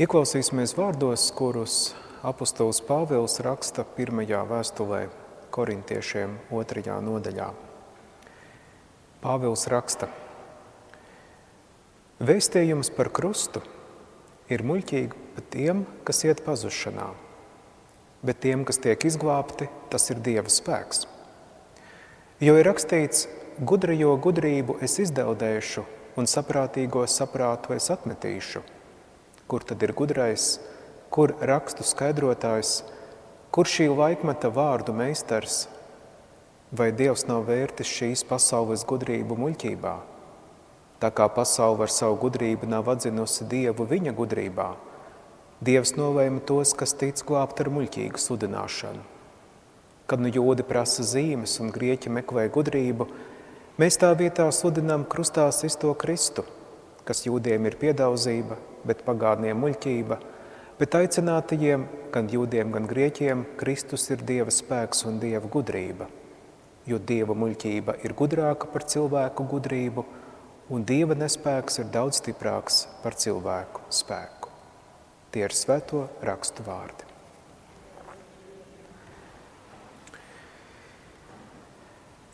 Ieklausīsimies vārdos, kurus apustulis Pāvils raksta pirmajā vēstulē korintiešiem otrajā nodaļā. Pāvils raksta, Vēstījums par krustu ir muļķīgi pat tiem, kas iet pazušanā, bet tiem, kas tiek izglābti, tas ir Dieva spēks. Jo ir rakstīts, gudrajo gudrību es izdeldēšu un saprātīgo saprātu es atmetīšu. Kur tad ir gudrais, kur rakstu skaidrotājs, kur šī laikmeta vārdu meistars, vai Dievs nav vērtis šīs pasaules gudrību muļķībā? Tā kā pasaule ar savu gudrību nav atzinusi Dievu viņa gudrībā, Dievs nolēma tos, kas tic glābt ar muļķīgu sludināšanu. Kad nu jūdi prasa zīmes un grieķi meklē gudrību, mēs tā vietā sludinām krustā sisto Kristu, kas jūdiem ir piedauzība, bet pagādniem muļķība, bet aicinātajiem, gan jūdiem, gan grieķiem, Kristus ir Dieva spēks un Dieva gudrība. Jo Dieva muļķība ir gudrāka par cilvēku gudrību, un Dieva nespēks ir daudz stiprāks par cilvēku spēku. Tie ir svēto rakstu vārdi.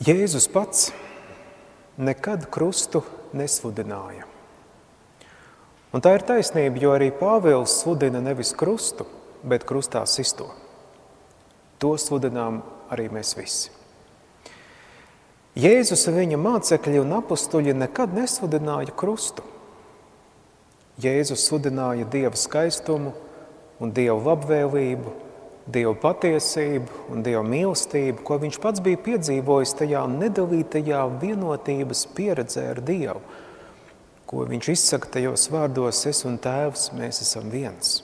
Jēzus pats nekad krustu nesludināja. Un tā ir taisnība, jo arī Pāvils sludina nevis krustu, bet krustā sisto. To sludinām arī mēs visi. Jēzus un viņa mācekļi un apstuļi nekad nesludināja krustu. Jēzus sludināja Dieva skaistumu un Dieva labvēlību, Dieva patiesību un Dieva mīlestību, ko viņš pats bija piedzīvojis tajā nedalītajā vienotības pieredzē ar Dievu, ko viņš izsaka tajos vārdos, es un tēvs, mēs esam viens.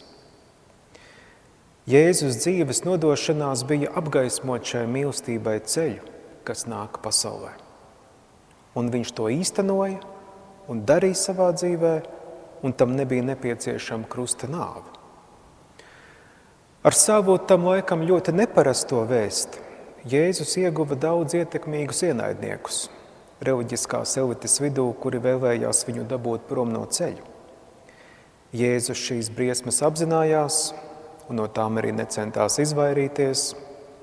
Jēzus dzīves nodošanās bija apgaismot šai mīlestībai ceļu, kas nāk pasaulē. Un viņš to īstenoja un darīja savā dzīvē, un tam nebija nepieciešama krusta nāve. Ar savu tam laikam ļoti neparasto vēstu Jēzus ieguva daudz ietekmīgus ienaidniekus reliģiskās elites vidū, kuri vēlējās viņu dabūt prom no ceļa. Jēzus šīs briesmas apzinājās un no tām arī necentās izvairīties,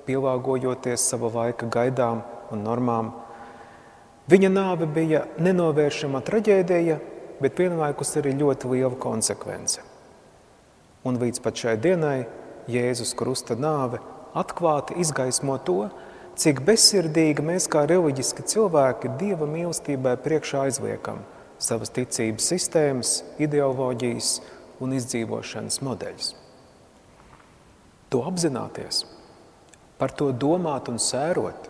pielāgojoties sava laika gaidām un normām. Viņa nāve bija nenovēršama traģēdija, bet vienlaikus arī ļoti liela konsekvence. Un līdz pat šai dienai Jēzus Krusta nāve atklāti izgaismo to, cik bezsirdīgi mēs kā reliģiski cilvēki Dieva mīlestībai priekšā aizliekam savas ticības sistēmas, ideoloģijas un izdzīvošanas modeļus. To apzināties, par to domāt un sērot,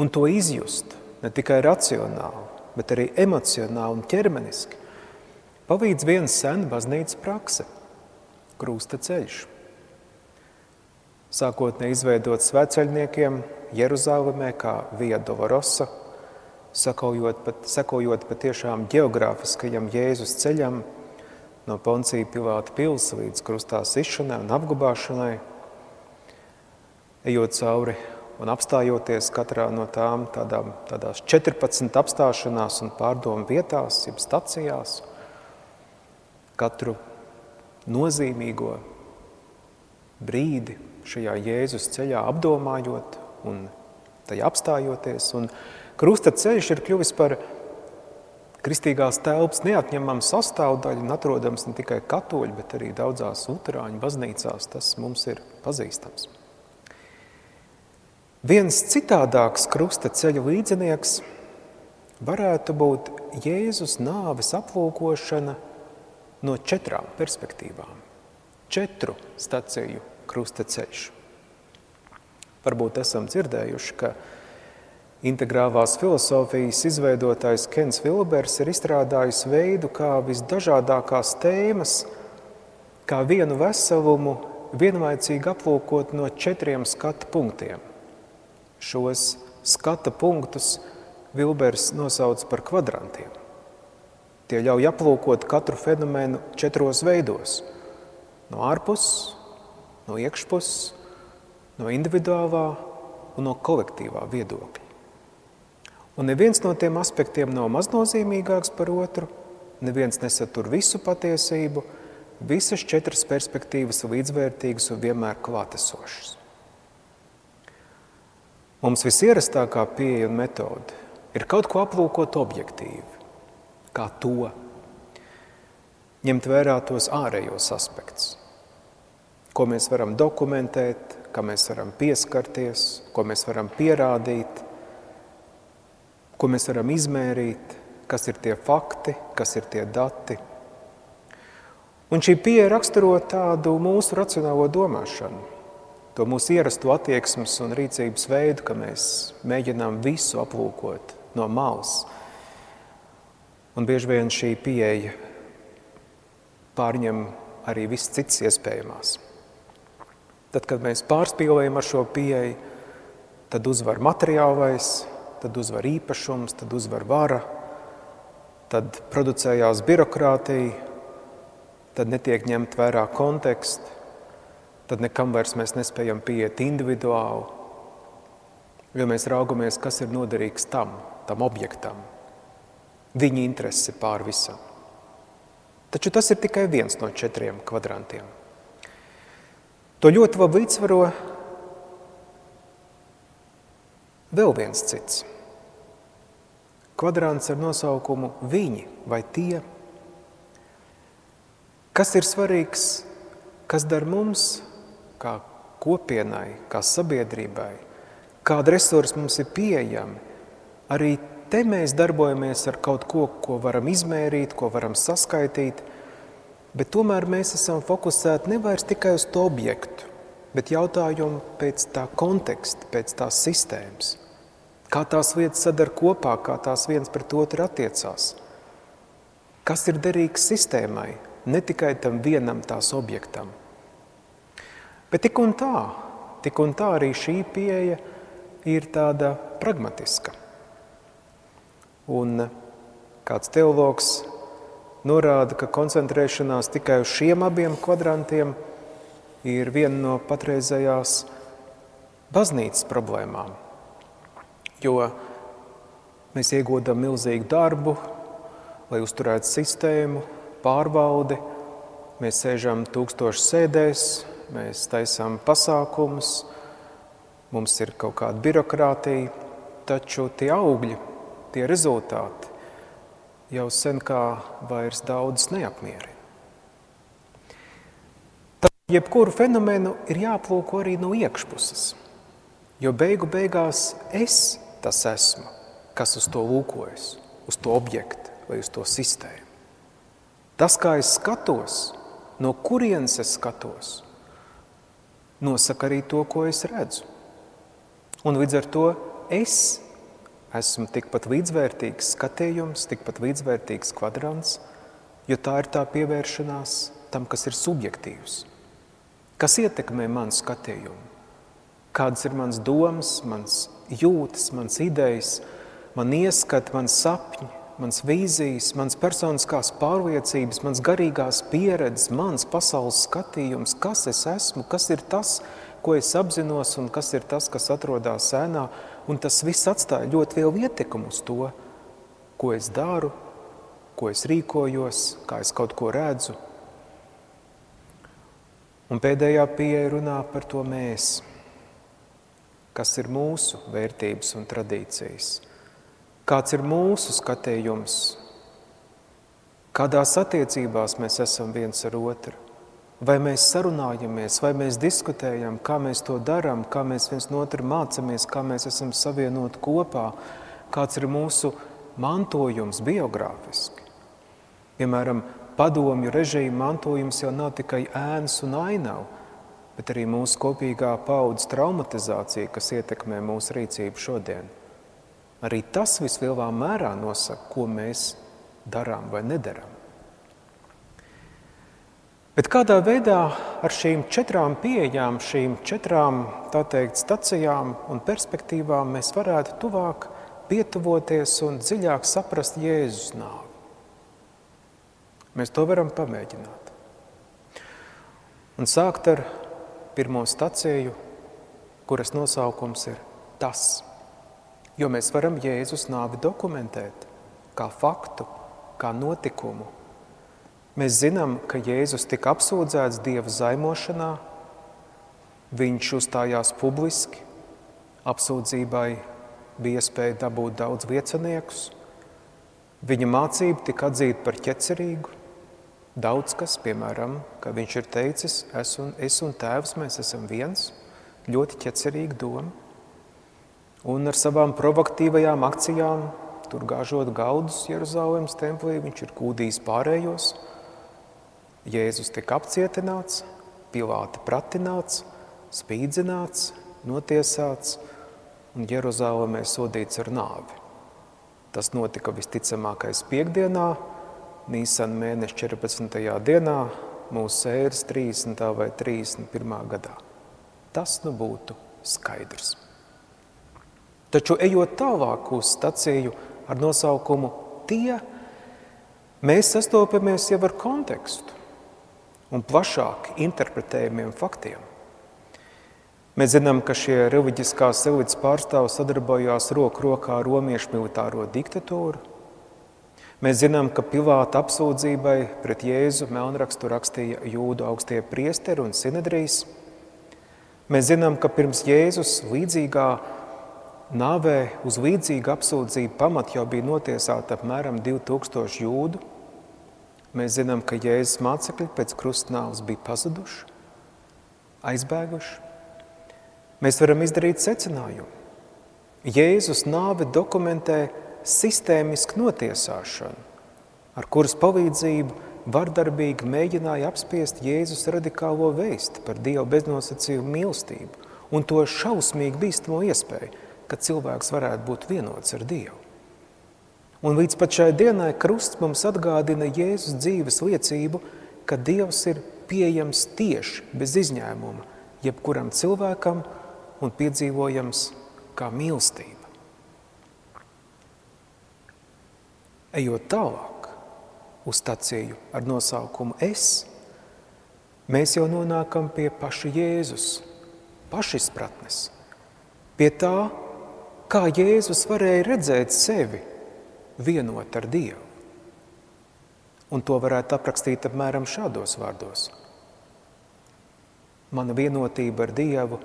un to izjust ne tikai racionāli, bet arī emocionāli un ķermeniski, palīdz viens sen baznīcas prakse – krūsta ceļš. Sākotnēji izveidots sveceļniekiem Jeruzalemē kā Via Dolorosa, sakojot, pat, sekojot patiešām geogrāfiskajam Jēzus ceļam no Poncija Pilāta pils līdz krustā sišanai un apgubāšanai, ejot cauri un apstājoties katrā no tām tādām, tādās 14 apstāšanās un pārdomu vietās, jeb stacijās, katru nozīmīgo brīdi šajā Jēzus ceļā apdomājot un tajā apstājoties. Un krusta ceļš ir kļuvis par kristīgās telpas neatņemamu sastāvdaļu un atrodams ne tikai katoļu, bet arī daudzās luterāņu baznīcās. Tas mums ir pazīstams. Viens citādāks krusta ceļa līdzinieks varētu būt Jēzus nāves aplūkošana no četrām perspektīvām. Četru staciju krusta ceļš. Varbūt esam dzirdējuši, ka integrālās filozofijas izveidotājs Kens Vilbers ir izstrādājis veidu, kā visdažādākās tēmas, kā vienu veselumu vienlaicīgi aplūkot no četriem skatu punktiem – Šos skata punktus Vilbers nosauc par kvadrantiem. Tie ļauj aplūkot katru fenomenu četros veidos – no ārpuses, no iekšpuses, no individuālā un no kolektīvā viedokļa. Un neviens no tiem aspektiem nav maznozīmīgāks par otru, neviens nesatur visu patiesību, visas četras perspektīvas līdzvērtīgas un vienmēr klātesošas. Mums visierastākā pieeja un metode ir kaut ko aplūkot objektīvi, kā to, ņemt vērā tos ārējos aspektus, ko mēs varam dokumentēt, kam mēs varam pieskarties, ko mēs varam pierādīt, ko mēs varam izmērīt, kas ir tie fakti, kas ir tie dati. Un šī pieeja raksturo tādu mūsu racionālo domāšanu, to mūsu ierasto attieksmes un rīcības veidu, ka mēs mēģinām visu aplūkot no malas. Un bieži vien šī pieeja pārņem arī viss cits iespējamās. Tad, kad mēs pārspīlējam ar šo pieeju, tad uzvar materiālais, tad uzvar īpašums, tad uzvar vara, tad producējās birokrātija, tad netiek ņemt vērā konteksts, tad nekam vairs mēs nespējam pieiet individuāli, jo mēs raugamies, kas ir noderīgs tam, tam objektam. Viņa interesi pār visam. Taču tas ir tikai viens no četriem kvadrantiem. To ļoti labi līdzsvaro vēl viens cits – Kvadrants ar nosaukumu viņi vai tie. Kas ir svarīgs, kas dar mums, kā kopienai, kā sabiedrībai, kāda resursa mums ir pieejami, arī te mēs darbojamies ar kaut ko, ko varam izmērīt, ko varam saskaitīt, bet tomēr mēs esam fokusēti ne vairs tikai uz to objektu, bet jautājumu pēc tā konteksta, pēc tās sistēmas. Kā tās lietas sadar kopā, kā tās viens pret otru attiecās. Kas ir derīgs sistēmai, ne tikai tam vienam tās objektam. Bet tik un tā, tik un tā arī šī pieeja ir tāda pragmatiska. Un kāds teologs norāda, ka koncentrēšanās tikai uz šiem abiem kvadrantiem ir viena no patreizējās baznīcas problēmām jo mēs ieguldam milzīgu darbu, lai uzturētu sistēmu, pārbaudi. Mēs sēžam tūkstošu sēdēs, mēs taisām pasākumus, mums ir kaut kāda birokrātija, taču tie augļi, tie rezultāti jau sen kā vairs daudz neapmierina. Tad jebkuru fenomenu ir jāplūko arī no iekšpuses, jo beigu beigās es tas esmu, kas uz to lūkojas, uz to objektu vai uz to sistēmu. Tas, kā es skatos, no kurienes es skatos, nosaka arī to, ko es redzu. Un līdz ar to es esmu tikpat līdzvērtīgs skatījums, tikpat līdzvērtīgs kvadrants, jo tā ir tā pievēršanās tam, kas ir subjektīvs, kas ietekmē manu skatījumu, kādas ir mans domas, mans jūtas, mans idejas, man ieskat, man sapņi, mans vīzijas, mans personiskās pārliecības, mans garīgās pieredzes, mans pasaules skatījums, kas es esmu, kas ir tas, ko es apzinos un kas ir tas, kas atrodas sēnā, un tas viss atstāja ļoti lielu ietekmu uz to, ko es daru, ko es rīkojos, kā es kaut ko redzu. Un pēdējā pieeja runā par to mēs kas ir mūsu vērtības un tradīcijas, kāds ir mūsu skatījums, kādās attiecībās mēs esam viens ar otru, vai mēs sarunājamies, vai mēs diskutējam, kā mēs to darām, kā mēs viens no otra mācāmies, kā mēs esam savienoti kopā, kāds ir mūsu mantojums biogrāfiski. Piemēram, padomju režīma mantojums jau nav tikai ēnas un ainava, bet arī mūsu kopīgā paudzes traumatizācija, kas ietekmē mūsu rīcību šodien. Arī tas vislielā mērā nosaka, ko mēs darām vai nedarām. Bet kādā veidā ar šīm četrām pieejām, šīm četrām teikt, stacijām un perspektīvām mēs varētu tuvāk pietuvoties un dziļāk saprast Jēzus nāvi? Mēs to varam pamēģināt. Un sākt ar pirmo staciju, kuras nosaukums ir tas. Jo mēs varam Jēzus nāvi dokumentēt kā faktu, kā notikumu. Mēs zinām, ka Jēzus tika apsūdzēts Dieva zaimošanā, viņš uzstājās publiski, apsūdzībai bija iespēja dabūt daudz vieciniekus, viņa mācība tika atzīta par ķecerīgu, daudz kas, piemēram, ka viņš ir teicis, es un, es un tēvs, mēs esam viens, ļoti ķecerīga doma, un ar savām provokatīvajām akcijām tur gāžot gaudus Jeruzalemes templī, viņš ir kūdījis pārējos. Jēzus tika apcietināts, Pilāti pratināts, spīdzināts, notiesāts un Jeruzalemē sodīts ar nāvi. Tas notika visticamākais piekdienā, Nīsan mēneša 14. dienā, mūsu ēras 30. vai 31. gadā. Tas nu būtu skaidrs. Taču ejot tālāk uz staciju, ar nosaukumu Tie, mēs sastopamies jau ar kontekstu un plašāk interpretējumiem faktiem. Mēs zinām, ka šie reliģiskās elites pārstāvji sadarbojās roku rokā ar romiešu militāro diktatūru. Mēs zinām, ka Pilāta apsūdzībai pret Jēzu melnrakstu rakstīja jūdu augstie priesteri un sinedrijas. Mēs zinām, ka pirms Jēzus līdzīgā Nāvē uz līdzīgu apsūdzību pamat jau bija notiesāta apmēram 2000 jūdu. Mēs zinām, ka Jēzus mācekļi pēc krustnāvas bija pazuduši, aizbēguši. Mēs varam izdarīt secinājumu. Jēzus nāve dokumentē sistēmisku notiesāšanu, ar kuras palīdzību vardarbīgi mēģināja apspiest Jēzus radikālo vēstu par Dievu beznosacījumu mīlestību un to šausmīgi bīstamo iespēju ka cilvēks varētu būt vienots ar Dievu. Un līdz pat šai dienai krusts mums atgādina Jēzus dzīves liecību, ka Dievs ir pieejams tieši bez izņēmuma jebkuram cilvēkam un piedzīvojams kā mīlestība. Ejot tālāk uz staciju ar nosaukumu Es, mēs jau nonākam pie paša Jēzus, pašizpratnes, pie tā, kā Jēzus varēja redzēt sevi vienot ar Dievu. Un to varētu aprakstīt apmēram šādos vārdos. Mana vienotība ar Dievu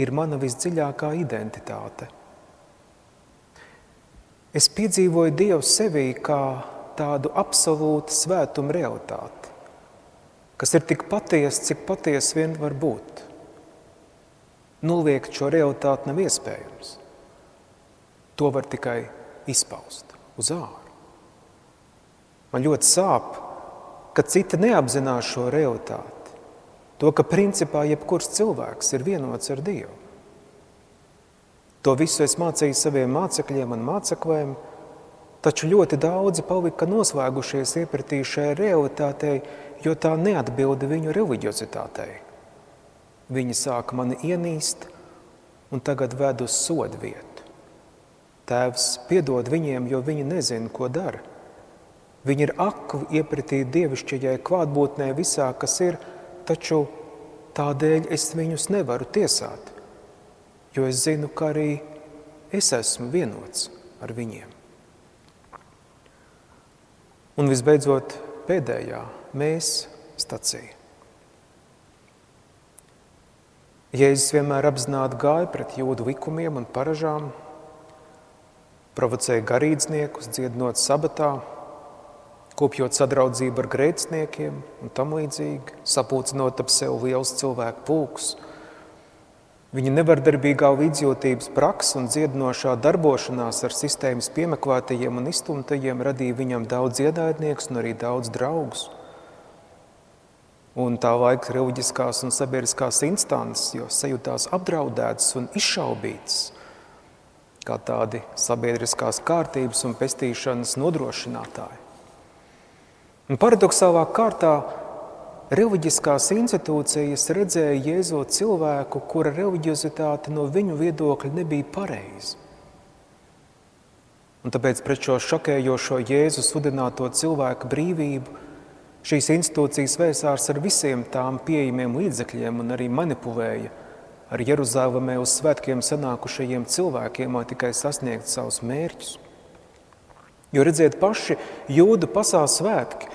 ir mana visdziļākā identitāte. Es piedzīvoju Dievu sevī kā tādu absolūtu svētumu realitāti, kas ir tik patiesa, cik patiesa vien var būt. Noliegt šo realitāti nav iespējams. To var tikai izpaust uz āru. Man ļoti sāp, ka citi neapzinās šo realitāti. To, ka principā jebkurš cilvēks ir vienots ar Dievu. To visu es mācīju saviem mācekļiem un māceklēm, taču ļoti daudzi palika noslēgušies iepratī šai realitātei, jo tā neatbilda viņu reliģiozitātei. Viņi sāka mani ienīst un tagad ved uz sodu vietu. Tēvs piedod viņiem, jo viņi nezina, ko dara. Viņi ir akli iepratī dievišķajai klātbūtnē visā, kas ir, taču tādēļ es viņus nevaru tiesāt, jo es zinu, ka arī es esmu vienots ar viņiem. Un visbeidzot, pēdējā mēs stacija. Jēzus vienmēr apzināti gāja pret jūdu likumiem un paražām, provocēja garīdzniekus, dziedinot sabatā, kopjot sadraudzību ar grēciniekiem un tam līdzīgi, sapulcinot ap sev liels cilvēku pulks. Viņa nevardarbīgā līdzjūtības praksa un dziedinošā darbošanās ar sistēmas piemeklētajiem un izstumtajiem radīja viņam daudz ienaidniekus un arī daudz draugus. Un tā laika reliģiskās un sabiedriskās instances, jo sajūtās apdraudētas un izšaubītas – kā tādi sabiedriskās kārtības un pestīšanas nodrošinātāji. Un paradoxālā kārtā reliģiskās institūcijas redzēja Jēzu cilvēku, kura reliģiozitāte no viņu viedokļa nebija pareiza. Un tāpēc pret šo šokējošo Jēzu sudināto cilvēku brīvību šīs institūcijas vērsās ar visiem tām pieejamiem līdzekļiem un arī manipulēja – ar Jeruzalemē uz svētkiem sanākušajiem cilvēkiem, lai tikai sasniegtu savus mērķus. Jo redziet, paši jūdu pasaules svētki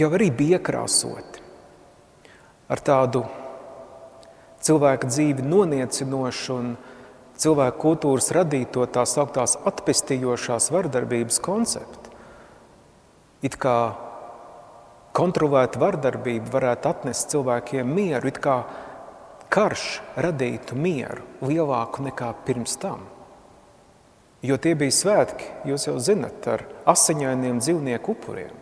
jau arī bija iekrāsoti ar tādu cilvēka dzīvi noniecinošu un cilvēku kultūras radīto tā sauktās atpestījošās vardarbības konceptu. It kā kontrolēta vardarbība varētu atnest cilvēkiem mieru, it kā karš radītu mieru lielāku nekā pirms tam. Jo tie bija svētki, jūs jau zinat, ar asiņainiem dzīvnieku upuriem.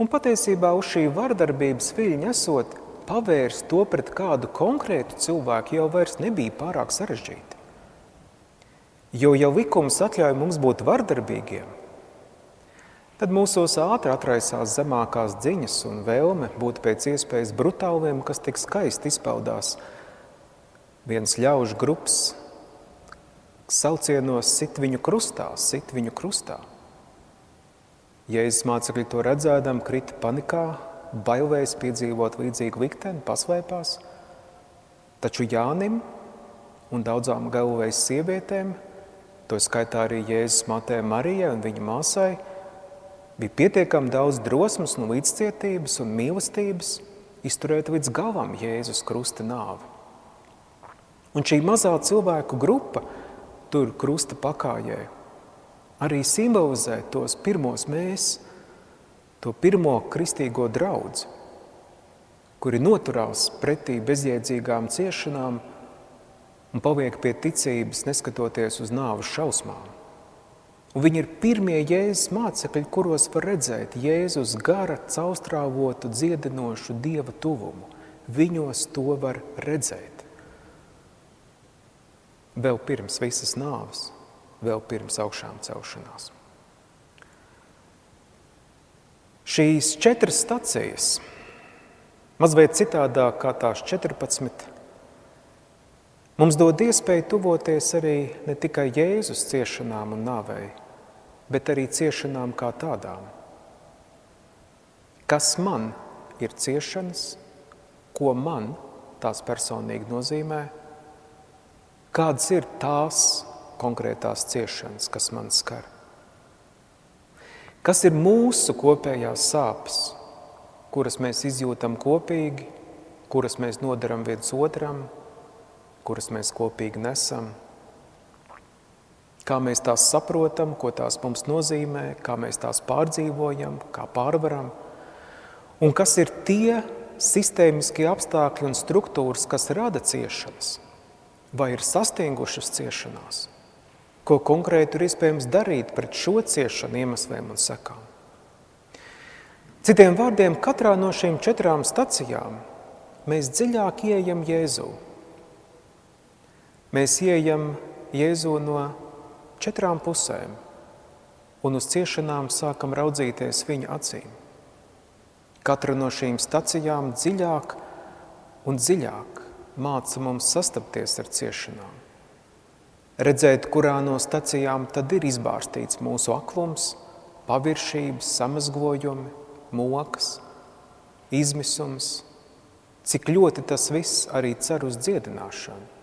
Un patiesībā uz šī vardarbības viļņa esot pavērst to pret kādu konkrētu cilvēku jau vairs nebija pārāk sarežģīti. Jo jau likums atļauj mums būt vardarbīgiem, tad mūsos ātri atraisās zemākās dziņas un vēlme būt pēc iespējas brutāliem, kas tik skaisti izpaudās viens ļaužu grupas saucienos sit viņu krustā, sit viņu krustā. Jēzus mācekļi to redzēdam, krita panikā, bailēs piedzīvot līdzīgu likteni, pasvēpās, taču Jānim un daudzām galvējas sievietēm, to skaitā arī Jēzus matē Marijai un viņa māsai, bija pietiekami daudz drosmes un līdzcietības un mīlestības izturēt līdz galam Jēzus krusta nāvi. Un šī mazā cilvēku grupa tur krusta pakājē arī simbolizē tos pirmos mēs, to pirmo kristīgo draudzi, kuri noturās pretī bezjēdzīgām ciešanām un paliek pie ticības, neskatoties uz nāves šausmām. Un viņi ir pirmie Jēzus mācekļi, kuros var redzēt Jēzus gara caustrāvotu, dziedinošu Dieva tuvumu. Viņos to var redzēt. Vēl pirms visas nāves, vēl pirms augšām celšanās. Šīs četras stacijas, mazliet citādāk kā tās 14, mums dod iespēju tuvoties arī ne tikai Jēzus ciešanām un nāvei, bet arī ciešanām kā tādām. Kas man ir ciešanas, ko man tās personīgi nozīmē, kādas ir tās konkrētās ciešanas, kas man skar. Kas ir mūsu kopējās sāpes, kuras mēs izjūtam kopīgi, kuras mēs nodaram viens otram, kuras mēs kopīgi nesam? Kā mēs tās saprotam, ko tās mums nozīmē, kā mēs tās pārdzīvojam, kā pārvaram? Un kas ir tie sistēmiskie apstākļi un struktūras, kas rada ciešanas vai ir sastingušas ciešanās? ko konkrēti ir iespējams darīt pret šo ciešanu iemesliem un sekām. Citiem vārdiem, katrā no šīm četrām stacijām mēs dziļāk ieejam Jēzū. Mēs ieejam Jēzū no četrām pusēm un uz ciešanām sākam raudzīties viņa acīm. Katra no šīm stacijām dziļāk un dziļāk māca mums sastapties ar ciešanām redzēt, kurā no stacijām tad ir izbārstīts mūsu aklums, paviršības, samazglojumi, mokas, izmisums, cik ļoti tas viss arī cer uz dziedināšanu.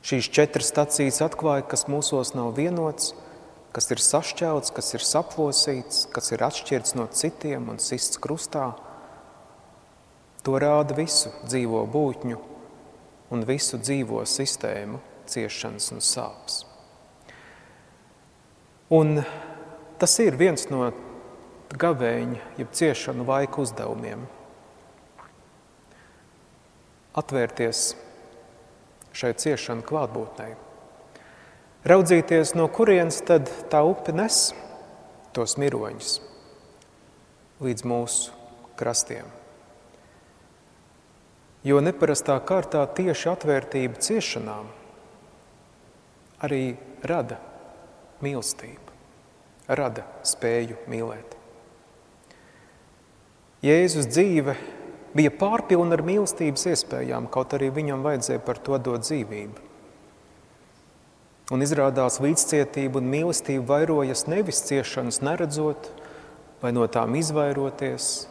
Šīs četras stacijas atklāja, kas mūsos nav vienots, kas ir sašķelts, kas ir saplosīts, kas ir atšķirts no citiem un sists krustā. To rāda visu dzīvo būtņu un visu dzīvo sistēmu ciešanas un sāpes. Un tas ir viens no gavēņa, jeb ciešanu laika uzdevumiem. Atvērties šai ciešanu klātbūtnei. Raudzīties, no kurienes tad tā upe nes tos miroņus līdz mūsu krastiem. Jo neparastā kārtā tieši atvērtība ciešanām arī rada mīlestību, rada spēju mīlēt. Jēzus dzīve bija pārpilna ar mīlestības iespējām, kaut arī viņam vajadzēja par to dot dzīvību. Un izrādās līdzcietība un mīlestība vairojas nevis ciešanas neredzot vai no tām izvairoties,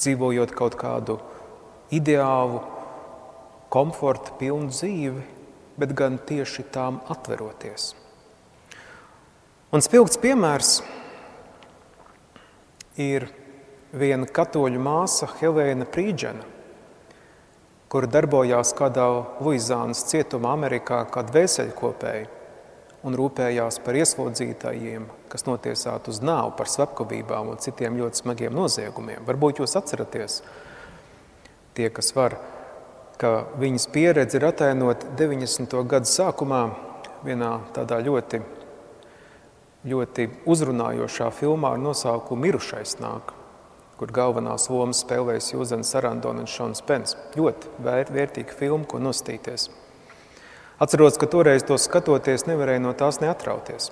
dzīvojot kaut kādu ideālu, komforta pilnu dzīvi, bet gan tieši tām atveroties. Un spilgts piemērs ir viena katoļu māsa Helēna Prīdžena, kur darbojās kādā Luizānas cietumā Amerikā kā dvēseļkopēji un rūpējās par ieslodzītājiem, kas notiesāti uz nāvu par slepkavībām un citiem ļoti smagiem noziegumiem. Varbūt jūs atceraties tie, kas var, ka viņas pieredze ir atainot 90. gadu sākumā vienā tādā ļoti ļoti uzrunājošā filmā ar nosaukumu Mirušais nāk, kur galvenās lomas spēlēs Jūzena Sarandona un Šons Pens. Ļoti vēr, vērtīga filma, ko nostīties. Atceros, ka toreiz to skatoties nevarēja no tās neatrauties.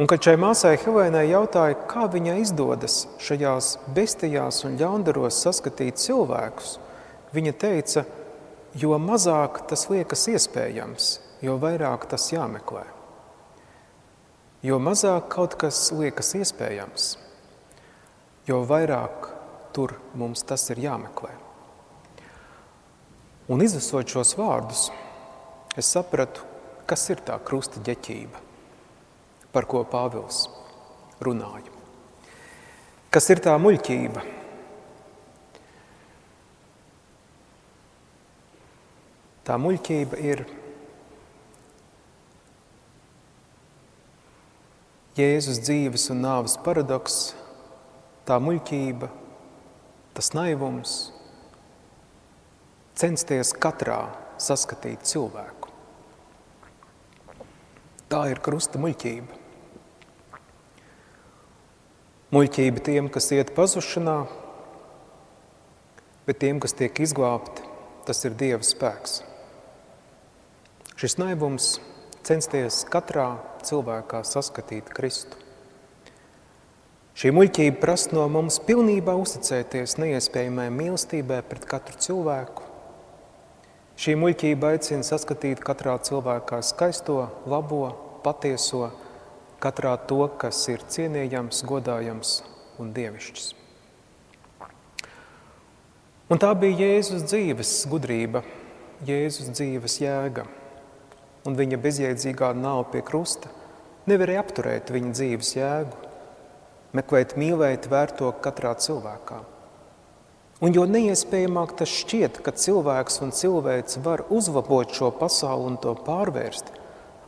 Un kad šai māsai Helēnai jautāja, kā viņai izdodas šajās bestijās un ļaundaros saskatīt cilvēkus, viņa teica, jo mazāk tas liekas iespējams, jo vairāk tas jāmeklē jo mazāk kaut kas liekas iespējams, jo vairāk tur mums tas ir jāmeklē. Un izlasot šos vārdus, es sapratu, kas ir tā krusta ģeķība, par ko Pāvils runāja. Kas ir tā muļķība? Tā muļķība ir Jēzus dzīves un nāves paradoks, tā muļķība, tas naivums, censties katrā saskatīt cilvēku. Tā ir krusta muļķība. Muļķība tiem, kas iet pazušanā, bet tiem, kas tiek izglābti, tas ir Dieva spēks. Šis naivums censties katrā cilvēkā saskatīt Kristu. Šī muļķība prasa no mums pilnībā uzticēties neiespējamai mīlestībai pret katru cilvēku. Šī muļķība aicina saskatīt katrā cilvēkā skaisto, labo, patieso, katrā to, kas ir cienījams, godājams un dievišķs. Un tā bija Jēzus dzīves gudrība, Jēzus dzīves jēga – un viņa bezjēdzīgā nāve pie krusta nevarēja apturēt viņa dzīves jēgu, meklēt, mīlēt, vērto katrā cilvēkā. Un jo neiespējamāk tas šķiet, ka cilvēks un cilvēks var uzlabot šo pasauli un to pārvērst,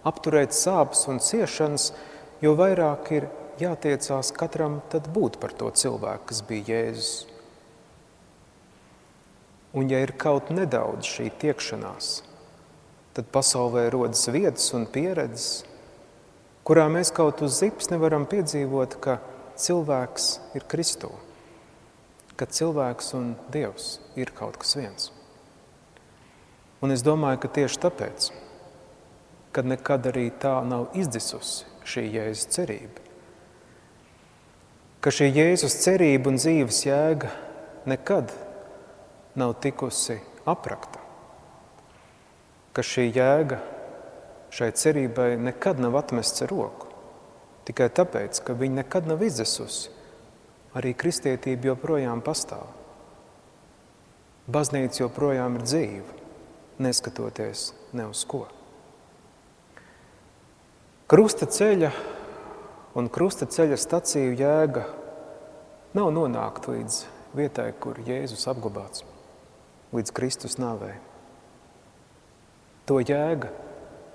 apturēt sāpes un ciešanas, jo vairāk ir jātiecās katram tad būt par to cilvēku, kas bija Jēzus. Un ja ir kaut nedaudz šī tiekšanās, tad pasaulē rodas vietas un pieredzes, kurā mēs kaut uz zips nevaram piedzīvot, ka cilvēks ir Kristū, ka cilvēks un Dievs ir kaut kas viens. Un es domāju, ka tieši tāpēc, kad nekad arī tā nav izdzisusi šī Jēzus cerība, ka šī Jēzus cerība un dzīves jēga nekad nav tikusi aprakta ka šī jēga šai cerībai nekad nav atmests ar roku. Tikai tāpēc, ka viņa nekad nav izdesusi, arī kristietība joprojām pastāv. Baznīca joprojām ir dzīva, neskatoties ne uz ko. Krusta ceļa un krusta ceļa staciju jēga nav nonākt līdz vietai, kur Jēzus apglabāts, līdz Kristus nāvēja. To jēga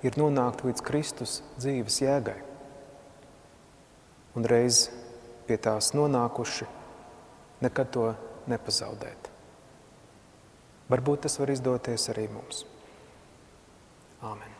ir nonākt līdz Kristus dzīves jēgai. Un reiz pie tās nonākuši, nekad to nepazaudēt. Varbūt tas var izdoties arī mums. Āmen.